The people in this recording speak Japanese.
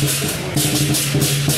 Música